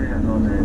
哎呀，弄的。